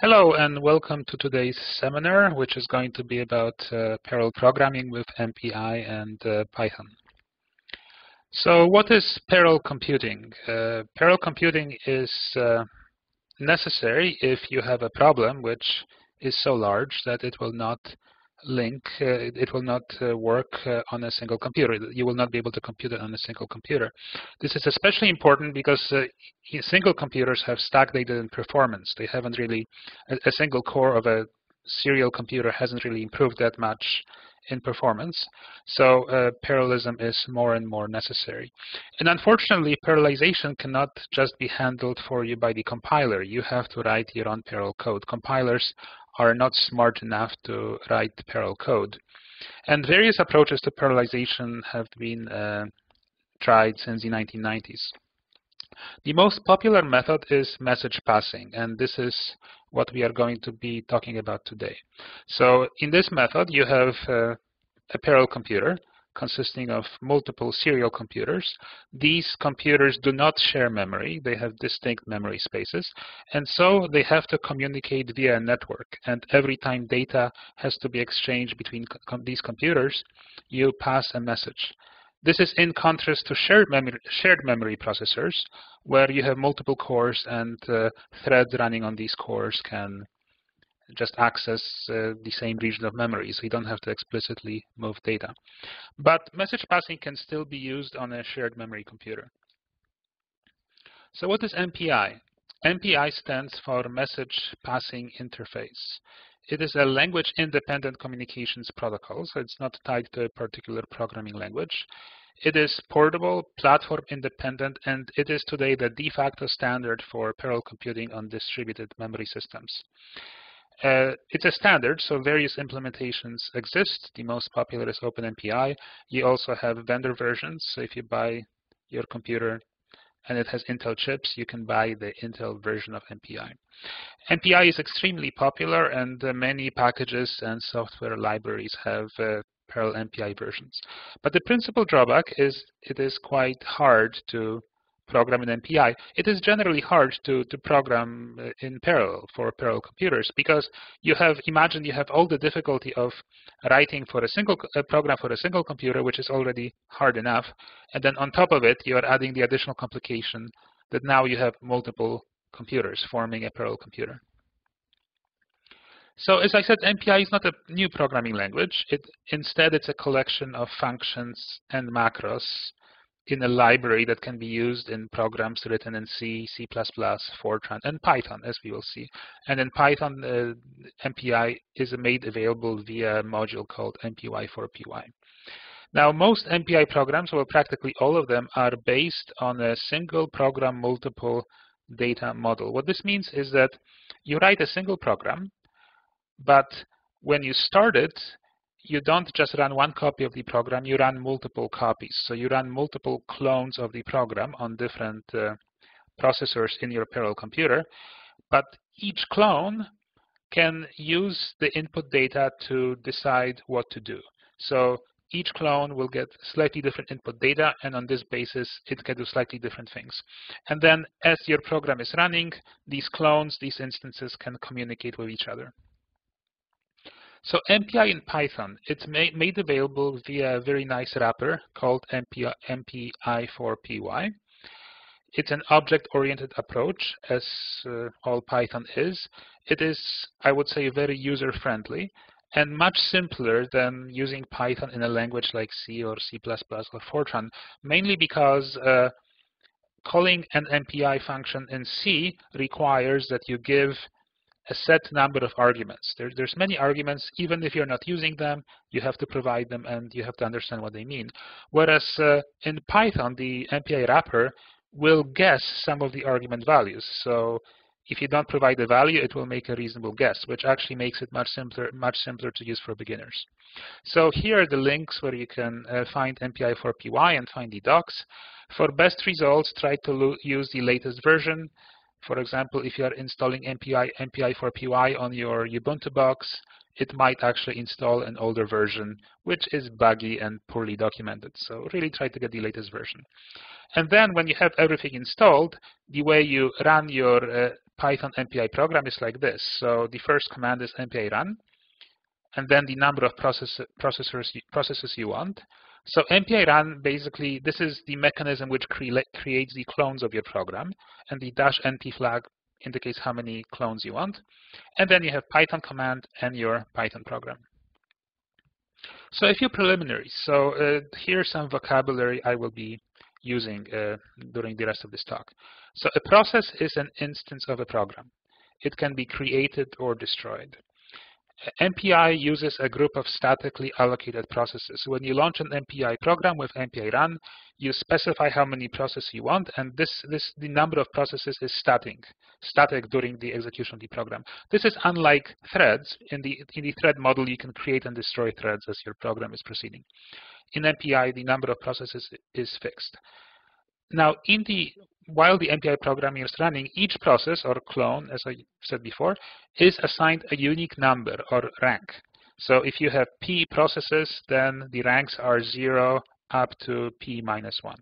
Hello and welcome to today's seminar, which is going to be about uh, parallel programming with MPI and uh, Python. So what is parallel computing? Uh, parallel computing is uh, necessary if you have a problem which is so large that it will not link, uh, it will not uh, work uh, on a single computer. You will not be able to compute it on a single computer. This is especially important because single computers have stagnated in performance. They haven't really, a, a single core of a serial computer hasn't really improved that much in performance. So uh, parallelism is more and more necessary. And unfortunately, parallelization cannot just be handled for you by the compiler. You have to write your own parallel code. Compilers are not smart enough to write parallel code. And various approaches to parallelization have been uh, tried since the 1990s. The most popular method is message passing, and this is what we are going to be talking about today. So in this method, you have uh, a parallel computer consisting of multiple serial computers. These computers do not share memory. They have distinct memory spaces. And so they have to communicate via a network. And every time data has to be exchanged between com these computers, you pass a message. This is in contrast to shared memory, shared memory processors, where you have multiple cores and uh, threads running on these cores can just access uh, the same region of memory, so you don't have to explicitly move data. But message passing can still be used on a shared memory computer. So what is MPI? MPI stands for Message Passing Interface. It is a language-independent communications protocol, so it's not tied to a particular programming language. It is portable, platform-independent, and it is today the de facto standard for parallel computing on distributed memory systems. Uh, it's a standard, so various implementations exist. The most popular is OpenMPI. You also have vendor versions. So if you buy your computer and it has Intel chips, you can buy the Intel version of MPI. MPI is extremely popular, and uh, many packages and software libraries have uh, parallel MPI versions. But the principal drawback is it is quite hard to program in MPI, it is generally hard to, to program uh, in parallel for parallel computers because you have, imagine you have all the difficulty of writing for a single a program for a single computer, which is already hard enough. And then on top of it, you are adding the additional complication that now you have multiple computers forming a parallel computer. So as I said, MPI is not a new programming language. It, instead, it's a collection of functions and macros in a library that can be used in programs written in C, C++, Fortran, and Python, as we will see. And in Python, uh, MPI is made available via a module called MPI4PY. Now, most MPI programs, well, practically all of them, are based on a single program multiple data model. What this means is that you write a single program, but when you start it, you don't just run one copy of the program, you run multiple copies. So you run multiple clones of the program on different uh, processors in your parallel computer. But each clone can use the input data to decide what to do. So each clone will get slightly different input data, and on this basis, it can do slightly different things. And then as your program is running, these clones, these instances can communicate with each other. So MPI in Python, it's made, available via a very nice wrapper called MPI, MPI4PY. It's an object-oriented approach, as uh, all Python is. It is, I would say, very user-friendly and much simpler than using Python in a language like C or C++ or Fortran, mainly because uh, calling an MPI function in C requires that you give a set number of arguments. There, there's many arguments. Even if you're not using them, you have to provide them and you have to understand what they mean. Whereas uh, in Python, the MPI wrapper will guess some of the argument values. So if you don't provide the value, it will make a reasonable guess, which actually makes it much simpler, much simpler to use for beginners. So here are the links where you can uh, find MPI for PY and find the docs. For best results, try to use the latest version. For example, if you are installing MPI, MPI4PY on your Ubuntu box, it might actually install an older version, which is buggy and poorly documented. So really try to get the latest version. And then when you have everything installed, the way you run your uh, Python MPI program is like this. So the first command is MPI run, and then the number of process, processors processes you want. So MPI run, basically, this is the mechanism which cre creates the clones of your program, and the dash NP flag indicates how many clones you want. And then you have Python command and your Python program. So a few preliminaries. So uh, here's some vocabulary I will be using uh, during the rest of this talk. So a process is an instance of a program. It can be created or destroyed. MPI uses a group of statically allocated processes. When you launch an MPI program with MPI run, you specify how many processes you want, and this, this the number of processes is static, static during the execution of the program. This is unlike threads. In the in the thread model, you can create and destroy threads as your program is proceeding. In MPI, the number of processes is fixed. Now, in the while the MPI program is running, each process or clone, as I said before, is assigned a unique number or rank. So if you have P processes, then the ranks are 0 up to P minus 1.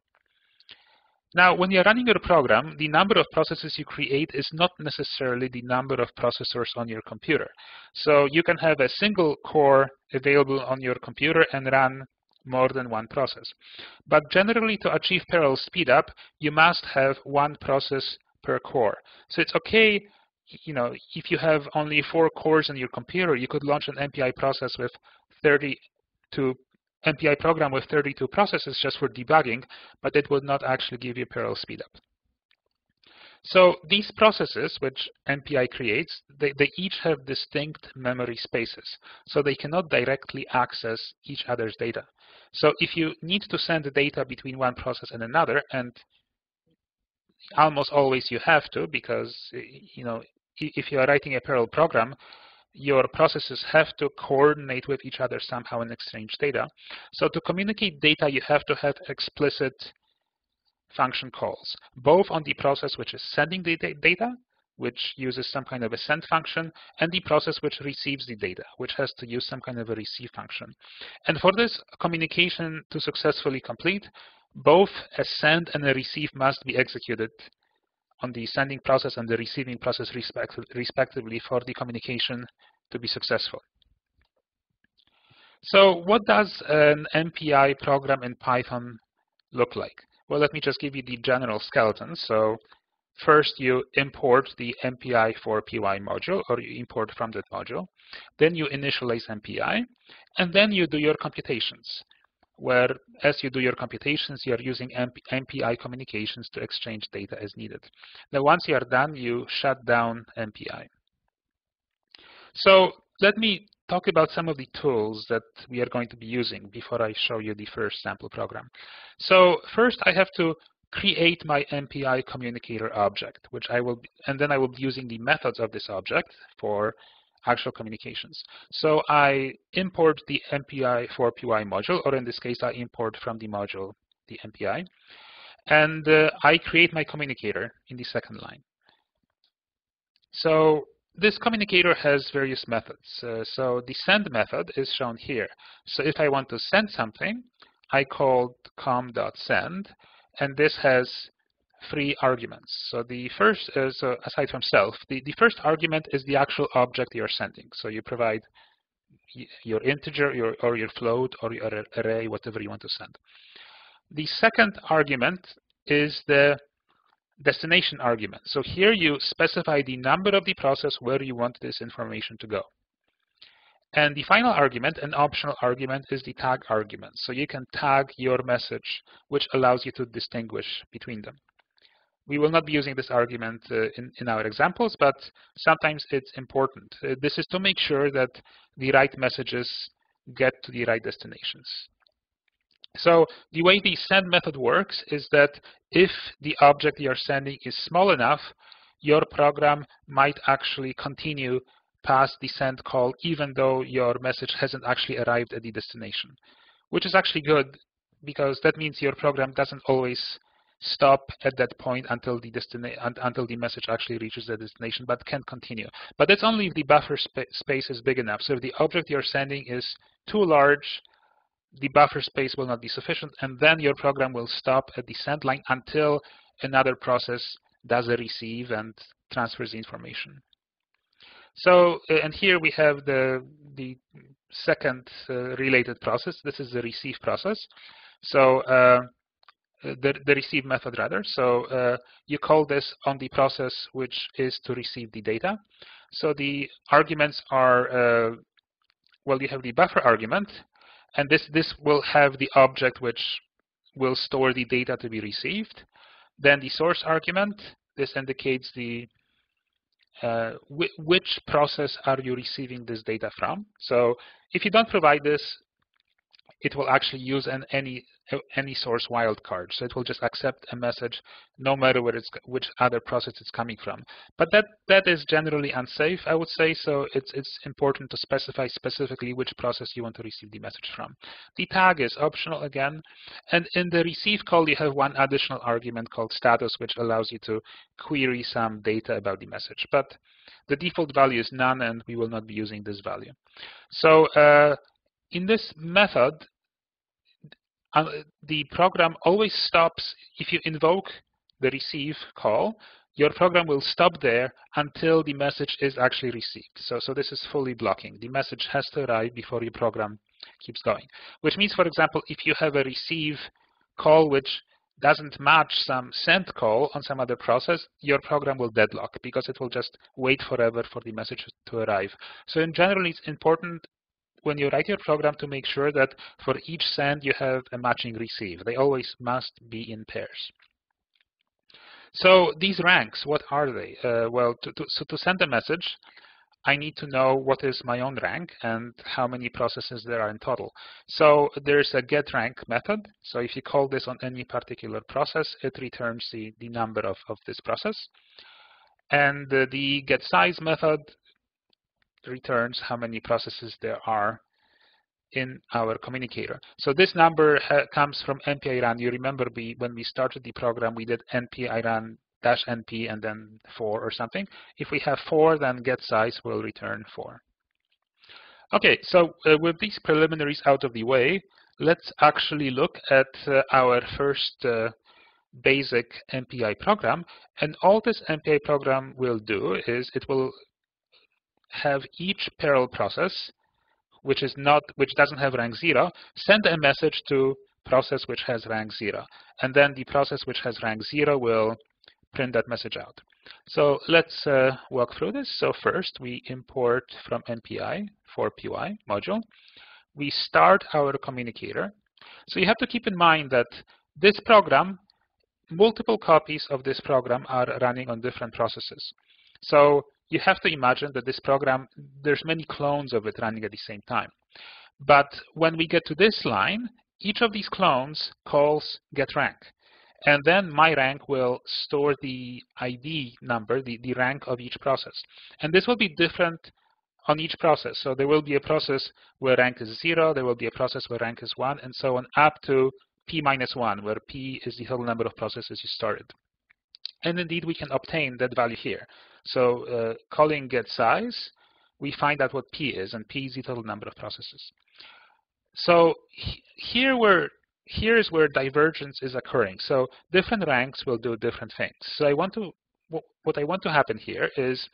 Now, when you're running your program, the number of processes you create is not necessarily the number of processors on your computer. So you can have a single core available on your computer and run more than one process. But generally, to achieve parallel speedup, you must have one process per core. So it's okay, you know, if you have only four cores in your computer, you could launch an MPI process with 32 MPI program with 32 processes just for debugging, but it would not actually give you parallel speedup. So these processes, which MPI creates, they, they each have distinct memory spaces, so they cannot directly access each other's data. So if you need to send the data between one process and another, and almost always you have to, because eh, you know if you are writing a parallel program, your processes have to coordinate with each other somehow and exchange data. So to communicate data, you have to have explicit function calls, both on the process which is sending the data, which uses some kind of a send function, and the process which receives the data, which has to use some kind of a receive function. And for this communication to successfully complete, both a send and a receive must be executed on the sending process and the receiving process respect respectively for the communication to be successful. So what does an MPI program in Python look like? Well, let me just give you the general skeleton. So first you import the MPI for PY module, or you import from that module. Then you initialize MPI, and then you do your computations, where as you do your computations, you are using MPI communications to exchange data as needed. Now, once you are done, you shut down MPI. So let me talk about some of the tools that we are going to be using before I show you the first sample program. So first I have to create my MPI communicator object, which I will, and then I will be using the methods of this object for actual communications. So I import the MPI for PY module, or in this case, I import from the module the MPI, and uh, I create my communicator in the second line. So this communicator has various methods. Uh, so the send method is shown here. So if I want to send something, I call com.send, and this has three arguments. So the first is, uh, aside from self, the, the first argument is the actual object you're sending. So you provide your integer your, or your float or your array, whatever you want to send. The second argument is the destination argument. So here you specify the number of the process where you want this information to go. And the final argument, an optional argument, is the tag argument. So you can tag your message, which allows you to distinguish between them. We will not be using this argument uh, in, in our examples, but sometimes it's important. Uh, this is to make sure that the right messages get to the right destinations. So the way the send method works is that if the object you're sending is small enough, your program might actually continue past the send call even though your message hasn't actually arrived at the destination, which is actually good because that means your program doesn't always stop at that point until the until the message actually reaches the destination, but can continue. But that's only if the buffer spa space is big enough. So if the object you're sending is too large, the buffer space will not be sufficient, and then your program will stop at the send line until another process does a receive and transfers the information. So, uh, and here we have the, the second uh, related process. This is the receive process. So uh, the, the receive method rather. So uh, you call this on the process which is to receive the data. So the arguments are, uh, well, you have the buffer argument, and this, this will have the object which will store the data to be received. Then the source argument, this indicates the uh, which process are you receiving this data from. So if you don't provide this, it will actually use an any any source wildcard. So it will just accept a message no matter where it's which other process it's coming from. But that that is generally unsafe, I would say. So it's it's important to specify specifically which process you want to receive the message from. The tag is optional again, and in the receive call you have one additional argument called status, which allows you to query some data about the message. But the default value is none, and we will not be using this value. So uh, in this method, uh, the program always stops if you invoke the receive call your program will stop there until the message is actually received. So, so this is fully blocking. The message has to arrive before your program keeps going. Which means, for example, if you have a receive call which doesn't match some send call on some other process, your program will deadlock because it will just wait forever for the message to arrive. So in general, it's important when you write your program to make sure that for each send you have a matching receive. They always must be in pairs. So these ranks, what are they? Uh, well, to, to, so to send a message, I need to know what is my own rank and how many processes there are in total. So there's a get rank method. So if you call this on any particular process, it returns the, the number of, of this process. And the get size method returns how many processes there are in our communicator. So this number comes from MPI run. You remember we, when we started the program, we did MPI run dash NP and then 4 or something. If we have 4, then get size will return 4. Okay, so uh, with these preliminaries out of the way, let's actually look at uh, our first uh, basic MPI program. And all this MPI program will do is it will have each parallel process, which is not, which doesn't have rank zero, send a message to process which has rank zero, and then the process which has rank zero will print that message out. So let's uh, walk through this. So first, we import from MPI for PY module. We start our communicator. So you have to keep in mind that this program, multiple copies of this program are running on different processes. So you have to imagine that this program, there's many clones of it running at the same time. But when we get to this line, each of these clones calls getRank. And then my rank will store the ID number, the, the rank of each process. And this will be different on each process. So there will be a process where rank is 0, there will be a process where rank is 1, and so on up to p minus 1, where p is the total number of processes you started. And indeed, we can obtain that value here. So uh, calling get size, we find out what p is, and p is the total number of processes. So here where here is where divergence is occurring. So different ranks will do different things. So I want to what I want to happen here is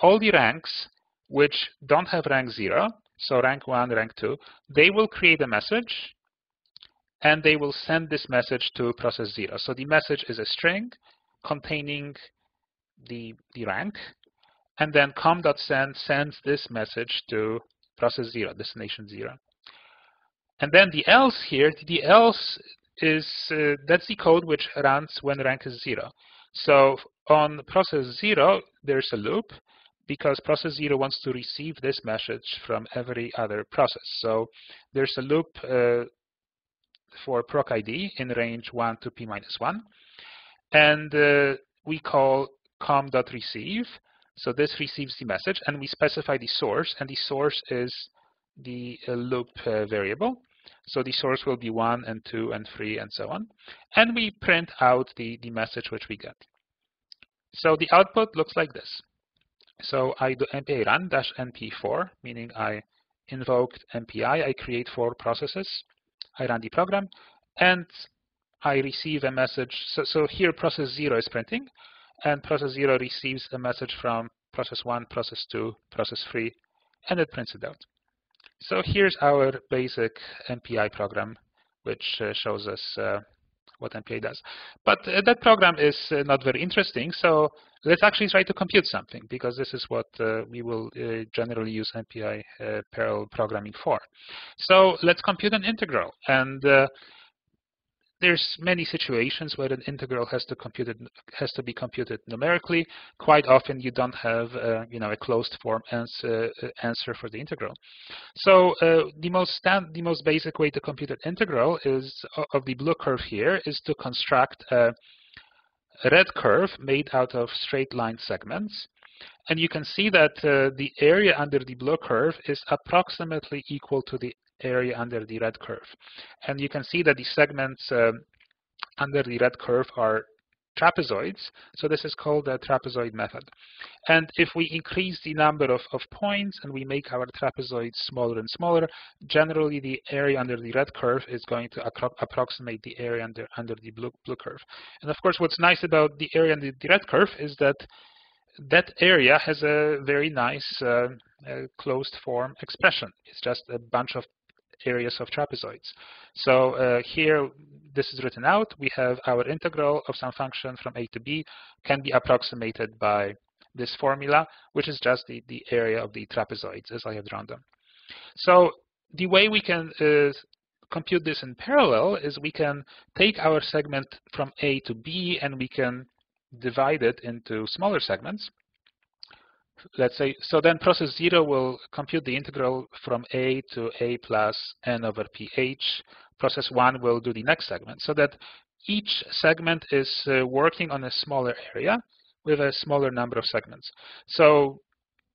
all the ranks which don't have rank 0, so rank 1, rank 2, they will create a message and they will send this message to process 0. So the message is a string containing the, the rank, and then com.send sends this message to process 0, destination 0. And then the else here, the else is, uh, that's the code which runs when rank is 0. So on process 0, there's a loop because process 0 wants to receive this message from every other process. So there's a loop uh, for proc ID in range 1 to p minus 1. And uh, we call com.receive. So this receives the message, and we specify the source, and the source is the uh, loop uh, variable. So the source will be 1 and 2 and 3 and so on. And we print out the, the message which we get. So the output looks like this. So I do mpi run dash np4, meaning I invoked MPI. I create four processes. I run the program, and I receive a message. So, so here process 0 is printing, and process 0 receives a message from process 1, process 2, process 3, and it prints it out. So here's our basic MPI program, which uh, shows us uh, what MPI does. But uh, that program is not very interesting, so let's actually try to compute something, because this is what we will generally use MPI parallel programming for. So let's compute an integral. And there's many situations where an integral has to computed has to be computed numerically. Quite often, you don't have uh, you know a closed form answer uh, answer for the integral. So uh, the most stand the most basic way to compute an integral is of the blue curve here is to construct a red curve made out of straight line segments. And you can see that uh, the area under the blue curve is approximately equal to the area under the red curve. And you can see that the segments um, under the red curve are trapezoids. So this is called the trapezoid method. And if we increase the number of, of points and we make our trapezoids smaller and smaller, generally the area under the red curve is going to approximate the area under, under the blue, blue curve. And of course, what's nice about the area under the red curve is that that area has a very nice uh, uh, closed form expression. It's just a bunch of areas of trapezoids. So uh, here, this is written out. We have our integral of some function from a to b can be approximated by this formula, which is just the, the area of the trapezoids as I have drawn them. So the way we can uh, compute this in parallel is we can take our segment from A to B and we can divide it into smaller segments let's say, so then process 0 will compute the integral from a to a plus n over ph. Process 1 will do the next segment, so that each segment is uh, working on a smaller area with a smaller number of segments. So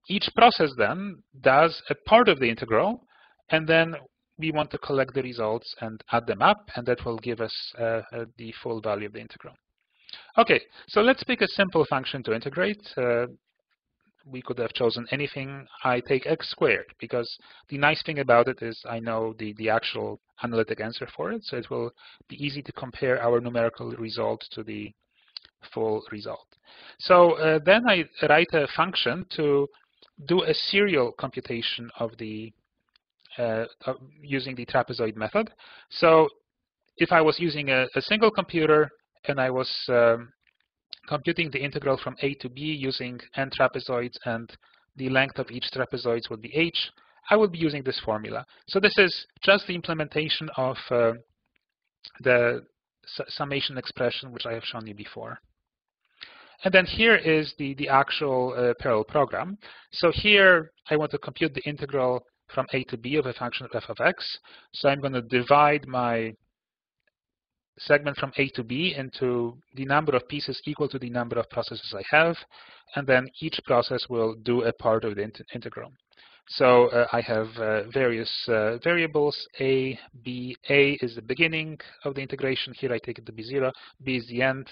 each process then does a part of the integral, and then we want to collect the results and add them up, and that will give us uh, uh, the full value of the integral. Okay, so let's pick a simple function to integrate. Uh, we could have chosen anything. I take x squared because the nice thing about it is I know the, the actual analytic answer for it, so it will be easy to compare our numerical result to the full result. So uh, then I write a function to do a serial computation of the uh, using the trapezoid method. So if I was using a, a single computer and I was um, computing the integral from a to b using n trapezoids and the length of each trapezoid would be h, I would be using this formula. So this is just the implementation of uh, the summation expression which I have shown you before. And then here is the, the actual uh, parallel program. So here I want to compute the integral from a to b of a function of f of x. So I'm going to divide my segment from A to B into the number of pieces equal to the number of processes I have, and then each process will do a part of the int integral. So uh, I have uh, various uh, variables, A, B. A is the beginning of the integration. Here I take it to be 0. B is the end.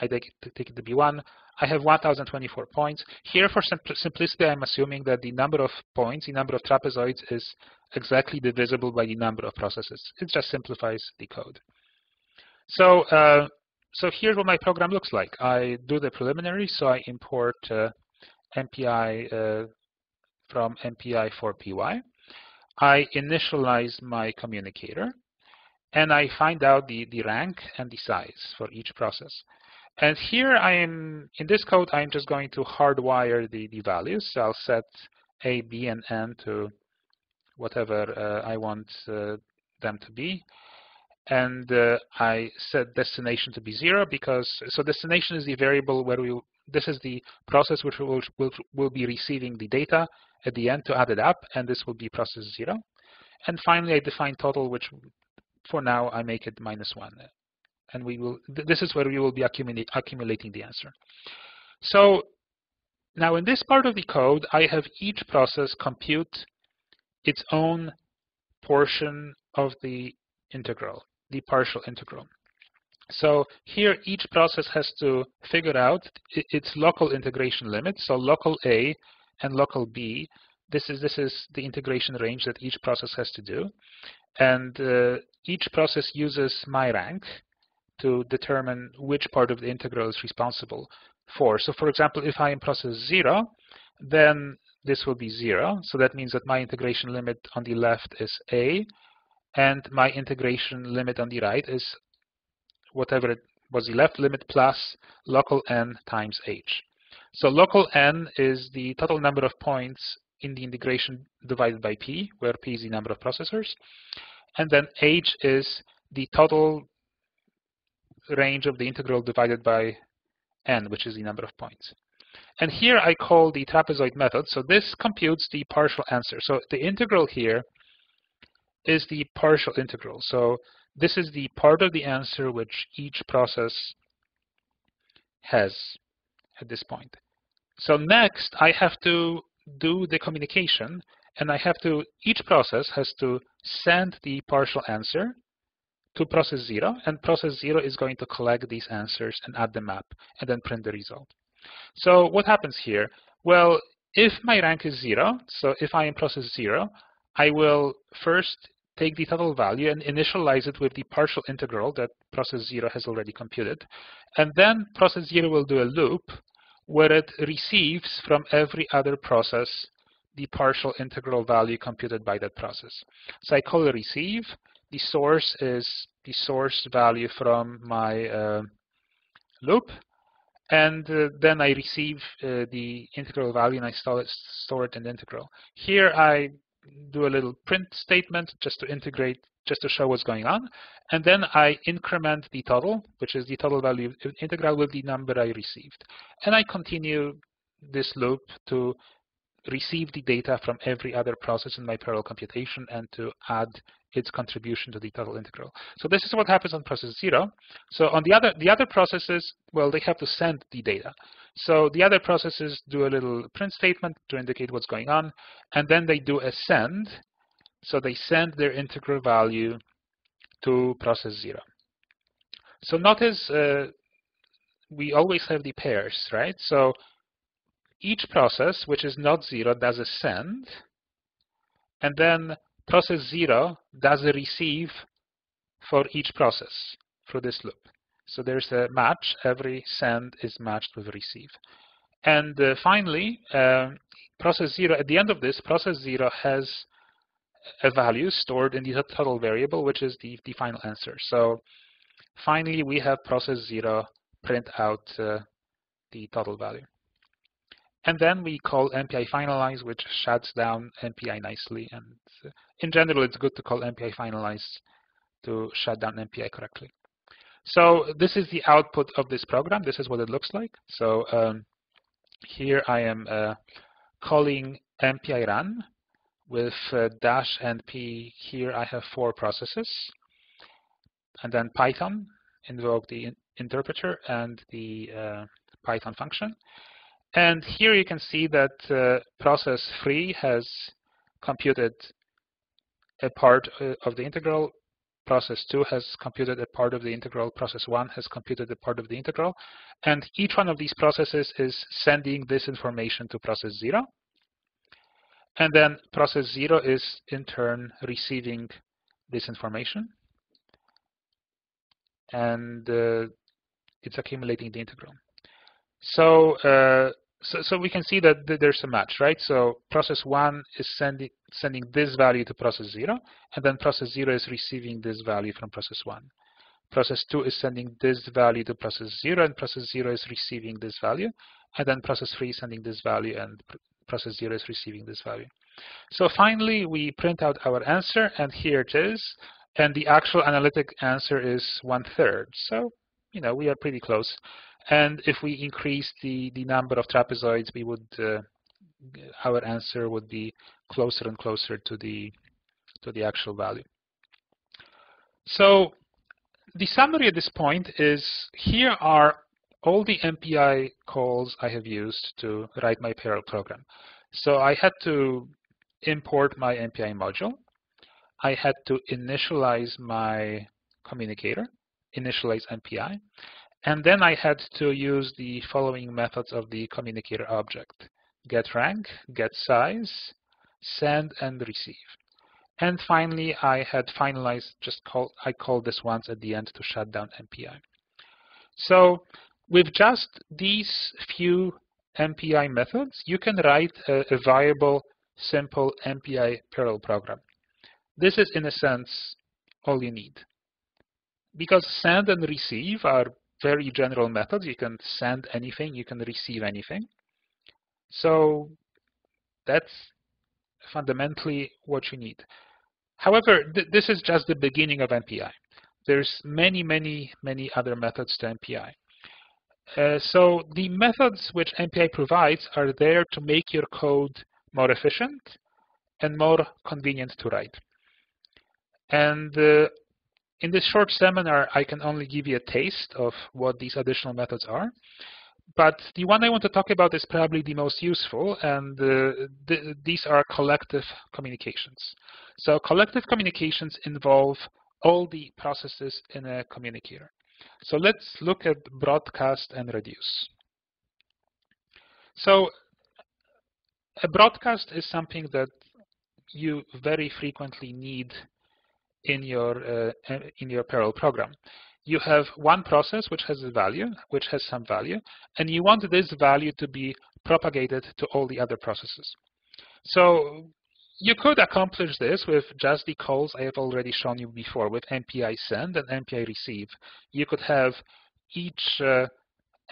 I take it to, take it to be 1. I have 1,024 points. Here, for simplicity, I'm assuming that the number of points, the number of trapezoids, is exactly divisible by the number of processes. It just simplifies the code. So, uh, so here's what my program looks like. I do the preliminary, so I import uh, MPI uh, from MPI for PY. I initialize my communicator, and I find out the, the rank and the size for each process. And here I am, in this code, I'm just going to hardwire the, the values. So I'll set A, B, and N to whatever uh, I want uh, them to be and uh, I set destination to be zero because so destination is the variable where we this is the process which will, will, will be receiving the data at the end to add it up, and this will be process zero. And finally, I define total, which for now I make it minus one, and we will. Th this is where we will be accumulating the answer. So now in this part of the code, I have each process compute its own portion of the integral the partial integral. So here, each process has to figure out its local integration limit. So local A and local B, this is, this is the integration range that each process has to do. And uh, each process uses my rank to determine which part of the integral is responsible for. So for example, if I am process 0, then this will be 0. So that means that my integration limit on the left is a, and my integration limit on the right is whatever it was the left limit plus local n times h. So local n is the total number of points in the integration divided by p, where p is the number of processors. And then h is the total range of the integral divided by n, which is the number of points. And here I call the trapezoid method. So this computes the partial answer. So the integral here is the partial integral. So this is the part of the answer which each process has at this point. So next, I have to do the communication, and I have to, each process has to send the partial answer to process 0, and process 0 is going to collect these answers and add them up, and then print the result. So what happens here? Well, if my rank is 0, so if I am process 0, I will first take the total value and initialize it with the partial integral that process 0 has already computed. And then process 0 will do a loop where it receives from every other process the partial integral value computed by that process. So I call receive. The source is the source value from my uh, loop. And uh, then I receive uh, the integral value and I store it, store it in the integral. Here I do a little print statement just to integrate, just to show what's going on. And then I increment the total, which is the total value integral with the number I received. And I continue this loop to receive the data from every other process in my parallel computation and to add its contribution to the total integral. So this is what happens on process zero. So on the other the other processes, well, they have to send the data. So the other processes do a little print statement to indicate what's going on, and then they do a send. So they send their integral value to process 0. So notice uh, we always have the pairs, right? So each process, which is not 0, does a send, and then process 0 does a receive for each process through this loop. So there's a match. Every send is matched with receive. And uh, finally, uh, process 0, at the end of this, process 0 has a value stored in the total variable, which is the, the final answer. So finally, we have process 0 print out uh, the total value. And then we call MPI finalize, which shuts down MPI nicely. And uh, in general, it's good to call MPI finalize to shut down MPI correctly. So this is the output of this program. This is what it looks like. So um, here I am uh, calling MPI run with uh, dash np. Here I have four processes. And then Python invoke the interpreter and the uh, Python function. And here you can see that uh, process 3 has computed a part uh, of the integral process 2 has computed a part of the integral, process 1 has computed a part of the integral, and each one of these processes is sending this information to process 0. And then process 0 is in turn receiving this information. And uh, it's accumulating the integral. So uh, so, so we can see that there's a match, right? So process one is sending sending this value to process zero, and then process zero is receiving this value from process one. Process two is sending this value to process zero, and process zero is receiving this value, and then process three is sending this value, and process zero is receiving this value. So finally, we print out our answer, and here it is, and the actual analytic answer is one third. So, you know, we are pretty close. And if we increase the, the number of trapezoids, we would uh, our answer would be closer and closer to the to the actual value. So the summary at this point is here are all the MPI calls I have used to write my parallel program. So I had to import my MPI module. I had to initialize my communicator, initialize MPI. And then I had to use the following methods of the communicator object. Get rank, get size, send and receive. And finally, I had finalized, just call, I called this once at the end to shut down MPI. So with just these few MPI methods, you can write a, a viable, simple MPI parallel program. This is, in a sense, all you need. Because send and receive are very general methods. You can send anything, you can receive anything. So that's fundamentally what you need. However, th this is just the beginning of MPI. There's many, many, many other methods to MPI. Uh, so the methods which MPI provides are there to make your code more efficient and more convenient to write. And uh, in this short seminar, I can only give you a taste of what these additional methods are. But the one I want to talk about is probably the most useful, and uh, th these are collective communications. So collective communications involve all the processes in a communicator. So let's look at broadcast and reduce. So a broadcast is something that you very frequently need in your uh, in your parallel program. You have one process which has a value, which has some value, and you want this value to be propagated to all the other processes. So you could accomplish this with just the calls I have already shown you before with MPI send and MPI receive. You could have each uh,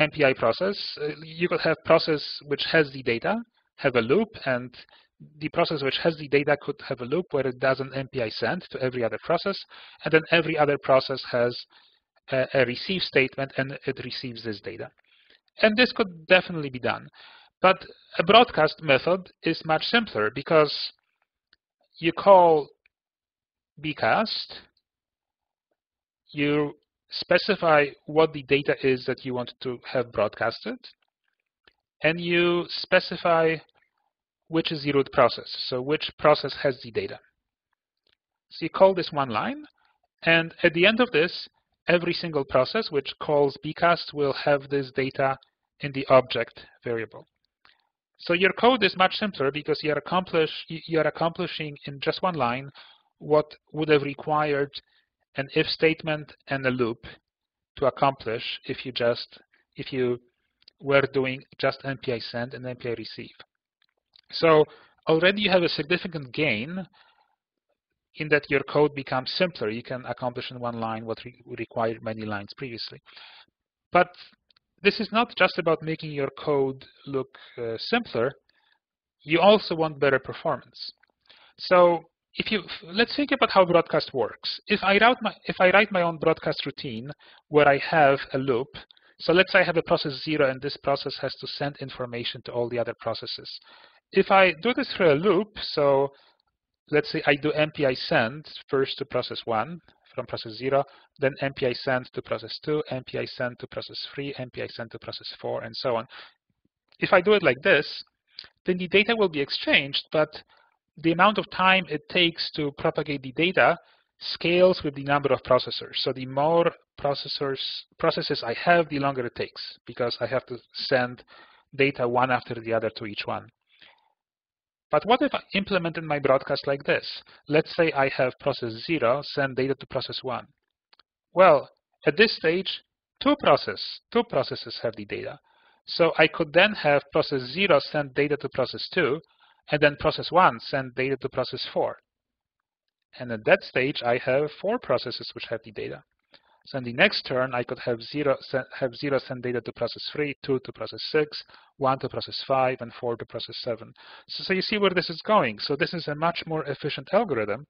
MPI process, uh, you could have process which has the data, have a loop, and the process which has the data could have a loop where it does an MPI send to every other process, and then every other process has a, a receive statement and it receives this data. And this could definitely be done. But a broadcast method is much simpler because you call bcast, you specify what the data is that you want to have broadcasted, and you specify which is the root process, so which process has the data. So you call this one line, and at the end of this, every single process which calls bcast will have this data in the object variable. So your code is much simpler because you're, accomplish, you're accomplishing in just one line what would have required an if statement and a loop to accomplish if you just if you were doing just MPI send and MPI receive. So already you have a significant gain in that your code becomes simpler. You can accomplish in one line what re required many lines previously. But this is not just about making your code look uh, simpler. You also want better performance. So if you let's think about how broadcast works. If I write my if I write my own broadcast routine where I have a loop, so let's say I have a process zero and this process has to send information to all the other processes. If I do this through a loop, so let's say I do MPI send first to process one, from process 0, then MPI send to process 2, MPI send to process 3, MPI send to process 4, and so on. If I do it like this, then the data will be exchanged, but the amount of time it takes to propagate the data scales with the number of processors. So the more processors processes I have, the longer it takes, because I have to send data one after the other to each one. But what if I implemented my broadcast like this? Let's say I have process 0 send data to process 1. Well, at this stage, two, process, two processes have the data. So I could then have process 0 send data to process 2, and then process 1 send data to process 4. And at that stage, I have four processes which have the data. So in the next turn, I could have zero, have zero send data to process 3, 2 to process 6, 1 to process 5, and 4 to process 7. So, so you see where this is going. So this is a much more efficient algorithm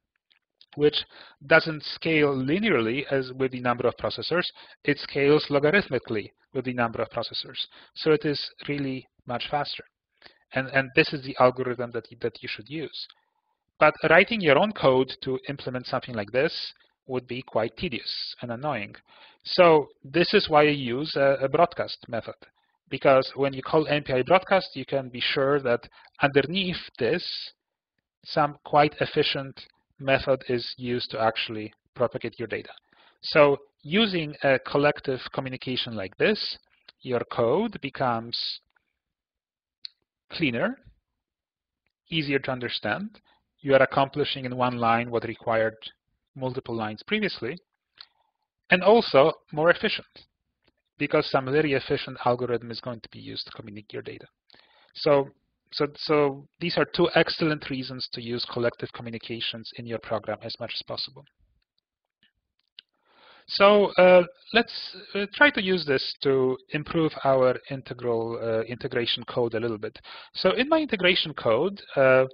which doesn't scale linearly as with the number of processors. It scales logarithmically with the number of processors. So it is really much faster. And, and this is the algorithm that, that you should use. But writing your own code to implement something like this would be quite tedious and annoying. So this is why I use a, a broadcast method. Because when you call MPI broadcast, you can be sure that underneath this, some quite efficient method is used to actually propagate your data. So using a collective communication like this, your code becomes cleaner, easier to understand. You are accomplishing in one line what required multiple lines previously, and also more efficient because some very efficient algorithm is going to be used to communicate your data. So, so, so these are two excellent reasons to use collective communications in your program as much as possible. So uh, let's uh, try to use this to improve our integral uh, integration code a little bit. So in my integration code, uh,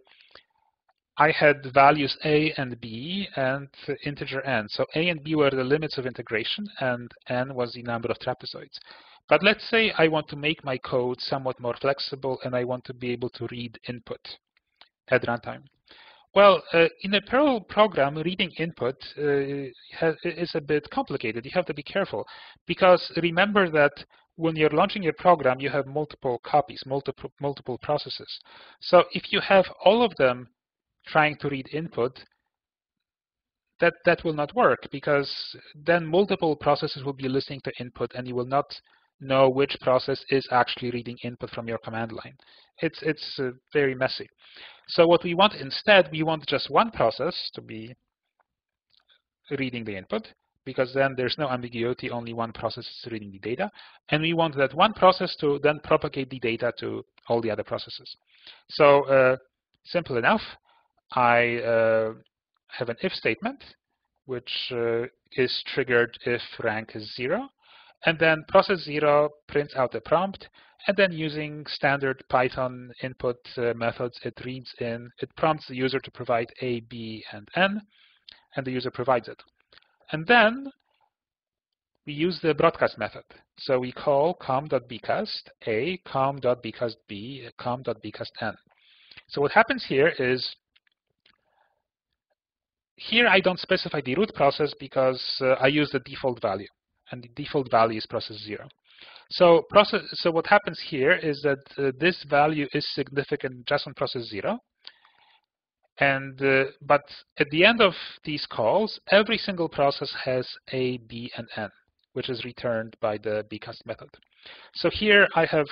I had values a and b and integer n. So a and b were the limits of integration, and n was the number of trapezoids. But let's say I want to make my code somewhat more flexible, and I want to be able to read input at runtime. Well, uh, in a parallel program, reading input uh, has, is a bit complicated. You have to be careful because remember that when you're launching your program, you have multiple copies, multiple multiple processes. So if you have all of them trying to read input, that that will not work because then multiple processes will be listening to input, and you will not know which process is actually reading input from your command line. It's it's uh, very messy. So what we want instead, we want just one process to be reading the input, because then there's no ambiguity, only one process is reading the data. And we want that one process to then propagate the data to all the other processes. So uh, simple enough, I uh, have an if statement, which uh, is triggered if rank is zero. And then process zero prints out a prompt and then using standard Python input uh, methods, it reads in, it prompts the user to provide A, B, and N, and the user provides it. And then we use the broadcast method. So we call com.bcast A, com.bcast B, com.bcast N. So what happens here is, here I don't specify the root process because uh, I use the default value, and the default value is process zero. So process. So what happens here is that uh, this value is significant just on process zero. And uh, but at the end of these calls, every single process has a, b, and n, which is returned by the bcast method. So here I have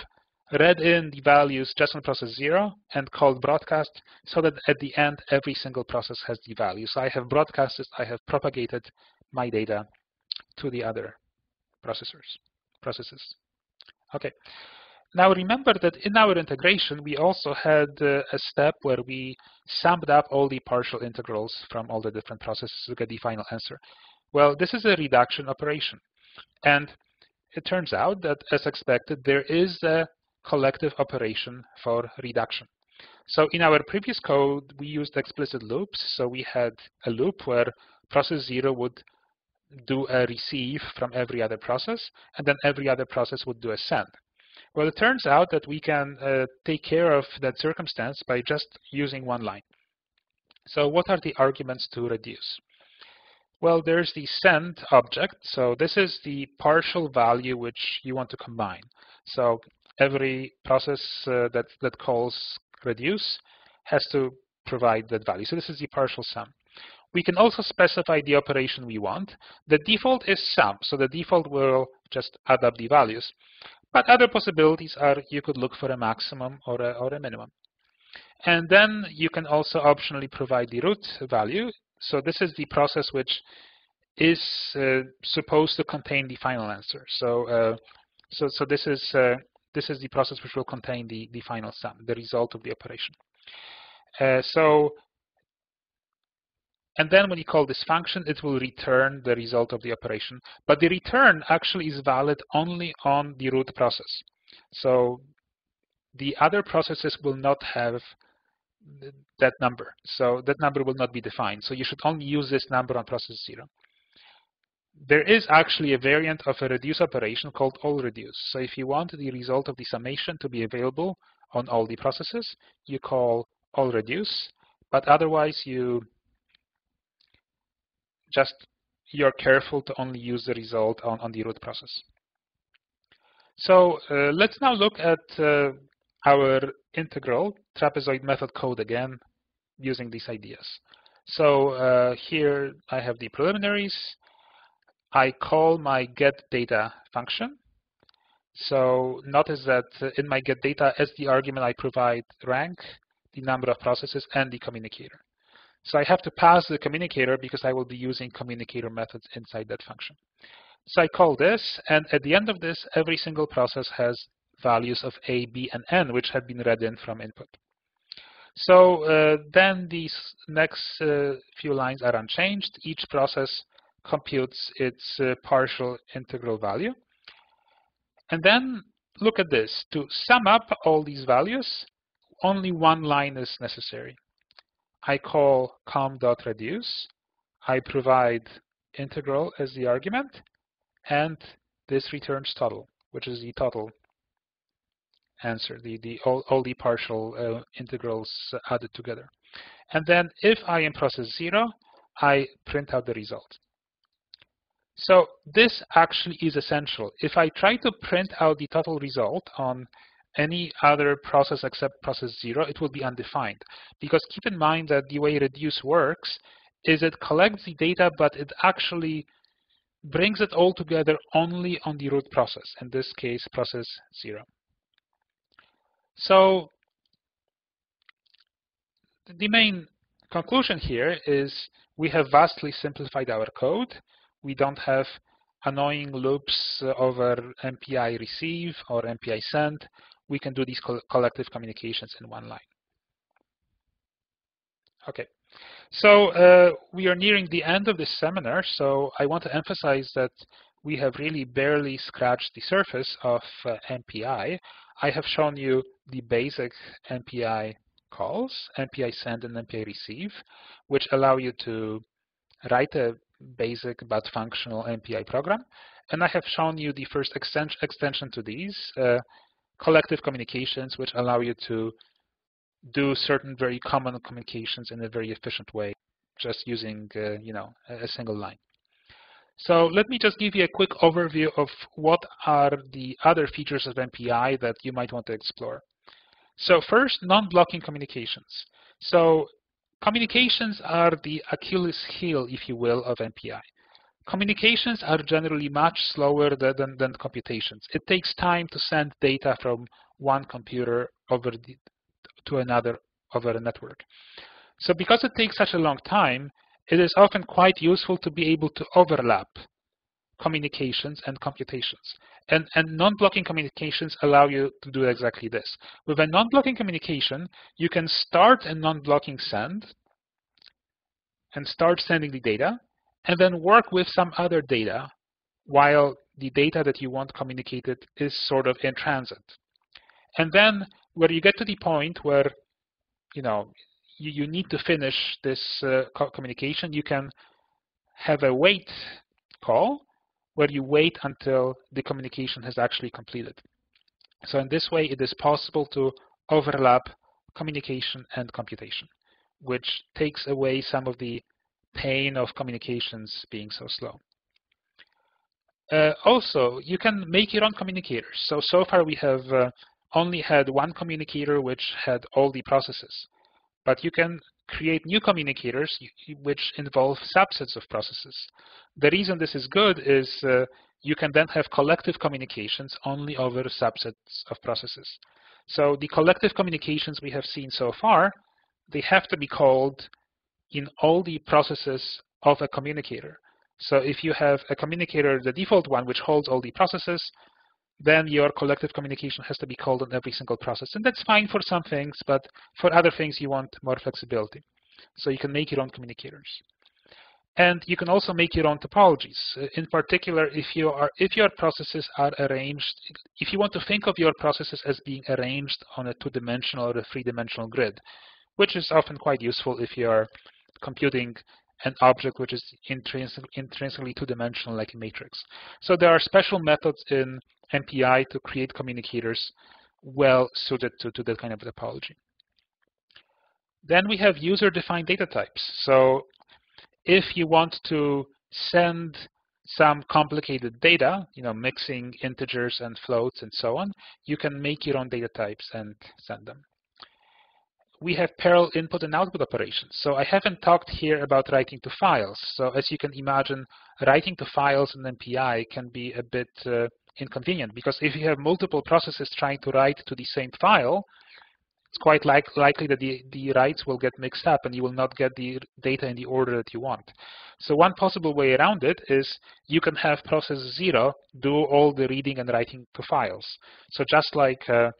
read in the values just on process zero and called broadcast so that at the end every single process has the value. So I have broadcasted, I have propagated my data to the other processors, processes. Okay. Now remember that in our integration, we also had uh, a step where we summed up all the partial integrals from all the different processes to get the final answer. Well, this is a reduction operation. And it turns out that, as expected, there is a collective operation for reduction. So in our previous code, we used explicit loops. So we had a loop where process zero would do a receive from every other process, and then every other process would do a send. Well, it turns out that we can uh, take care of that circumstance by just using one line. So what are the arguments to reduce? Well, there's the send object. So this is the partial value which you want to combine. So every process uh, that, that calls reduce has to provide that value. So this is the partial sum. We can also specify the operation we want. The default is sum, so the default will just add up the values. But other possibilities are you could look for a maximum or a, or a minimum. And then you can also optionally provide the root value. So this is the process which is uh, supposed to contain the final answer. So, uh, so, so this is uh, this is the process which will contain the the final sum, the result of the operation. Uh, so and then when you call this function, it will return the result of the operation. But the return actually is valid only on the root process. So the other processes will not have that number. So that number will not be defined. So you should only use this number on process zero. There is actually a variant of a reduce operation called all reduce. So if you want the result of the summation to be available on all the processes, you call all reduce. But otherwise, you just you're careful to only use the result on, on the root process. So uh, let's now look at uh, our integral trapezoid method code again using these ideas. So uh, here I have the preliminaries. I call my get data function. So notice that in my get data as the argument I provide rank, the number of processes, and the communicator. So I have to pass the communicator because I will be using communicator methods inside that function. So I call this, and at the end of this, every single process has values of a, b, and n, which have been read in from input. So uh, then these next uh, few lines are unchanged. Each process computes its uh, partial integral value. And then look at this. To sum up all these values, only one line is necessary. I call com.reduce. I provide integral as the argument, and this returns total, which is the total answer, the, the all, all the partial uh, integrals added together. And then if I am process zero, I print out the result. So this actually is essential. If I try to print out the total result on any other process except process zero, it will be undefined. Because keep in mind that the way reduce works is it collects the data, but it actually brings it all together only on the root process, in this case, process zero. So the main conclusion here is we have vastly simplified our code. We don't have annoying loops over MPI receive or MPI send. We can do these co collective communications in one line. Okay, so uh, we are nearing the end of this seminar, so I want to emphasize that we have really barely scratched the surface of uh, MPI. I have shown you the basic MPI calls, MPI send and MPI receive, which allow you to write a basic but functional MPI program. And I have shown you the first extension, to these, uh, collective communications, which allow you to do certain very common communications in a very efficient way, just using uh, you know a single line. So let me just give you a quick overview of what are the other features of MPI that you might want to explore. So first, non-blocking communications. So communications are the Achilles heel, if you will, of MPI. Communications are generally much slower than, than computations. It takes time to send data from one computer over the, to another over a network. So because it takes such a long time, it is often quite useful to be able to overlap communications and computations. And, and non-blocking communications allow you to do exactly this. With a non-blocking communication, you can start a non-blocking send and start sending the data, and then work with some other data while the data that you want communicated is sort of in transit. And then where you get to the point where you know you, you need to finish this uh, communication, you can have a wait call where you wait until the communication has actually completed. So in this way, it is possible to overlap communication and computation, which takes away some of the pain of communications being so slow. Uh, also, you can make your own communicators. So, so far we have uh, only had one communicator which had all the processes. But you can create new communicators which involve subsets of processes. The reason this is good is uh, you can then have collective communications only over subsets of processes. So the collective communications we have seen so far, they have to be called in all the processes of a communicator. So if you have a communicator, the default one, which holds all the processes, then your collective communication has to be called on every single process. And that's fine for some things, but for other things, you want more flexibility. So you can make your own communicators. And you can also make your own topologies. Uh, in particular, if, you are, if your processes are arranged, if you want to think of your processes as being arranged on a two-dimensional or a three-dimensional grid, which is often quite useful if you are computing an object which is intrinsically two-dimensional like a matrix. So there are special methods in MPI to create communicators well suited to, to that kind of topology. Then we have user-defined data types. So if you want to send some complicated data, you know, mixing integers and floats and so on, you can make your own data types and send them. We have parallel input and output operations. So I haven't talked here about writing to files. So as you can imagine, writing to files in MPI can be a bit uh, inconvenient because if you have multiple processes trying to write to the same file, it's quite like, likely that the, the writes will get mixed up and you will not get the data in the order that you want. So one possible way around it is you can have process zero do all the reading and writing to files. So just like uh,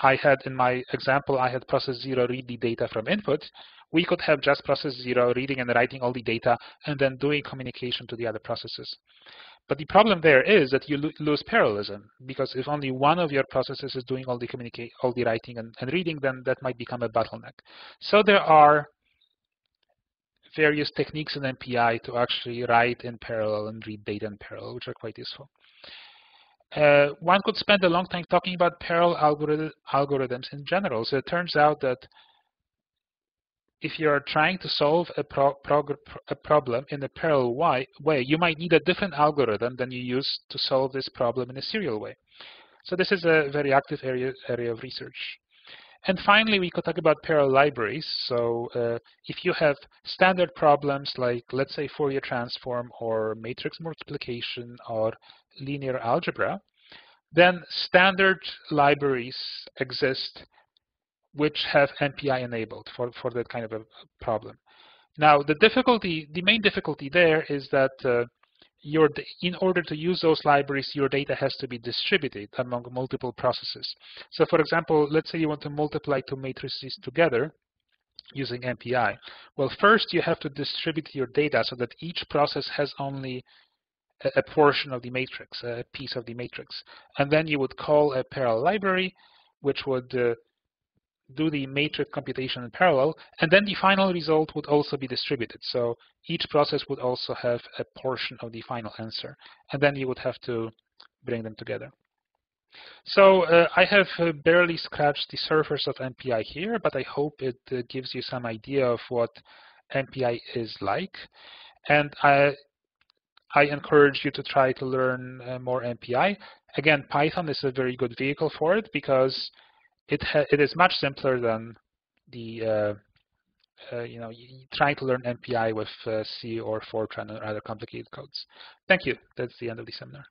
I had in my example, I had process zero read the data from input, we could have just process zero reading and writing all the data and then doing communication to the other processes. But the problem there is that you lo lose parallelism because if only one of your processes is doing all the communicate, all the writing and, and reading, then that might become a bottleneck. So there are various techniques in MPI to actually write in parallel and read data in parallel, which are quite useful. Uh, one could spend a long time talking about parallel algorithm, algorithms in general. So it turns out that if you're trying to solve a, pro a problem in a parallel way, you might need a different algorithm than you use to solve this problem in a serial way. So this is a very active area, area of research. And finally, we could talk about parallel libraries. So uh, if you have standard problems like, let's say, Fourier transform or matrix multiplication or linear algebra, then standard libraries exist which have MPI enabled for, for that kind of a problem. Now, the difficulty, the main difficulty there is that uh, your, in order to use those libraries, your data has to be distributed among multiple processes. So for example, let's say you want to multiply two matrices together using MPI. Well, first you have to distribute your data so that each process has only a, portion of the matrix, a piece of the matrix. And then you would call a parallel library, which would uh, do the matrix computation in parallel, and then the final result would also be distributed. So each process would also have a portion of the final answer, and then you would have to bring them together. So uh, I have uh, barely scratched the surface of MPI here, but I hope it uh, gives you some idea of what MPI is like. And I, I encourage you to try to learn uh, more MPI. Again, Python is a very good vehicle for it because it it is much simpler than the uh, uh, you know trying to learn MPI with uh, C or Fortran or other complicated codes. Thank you. That's the end of the seminar.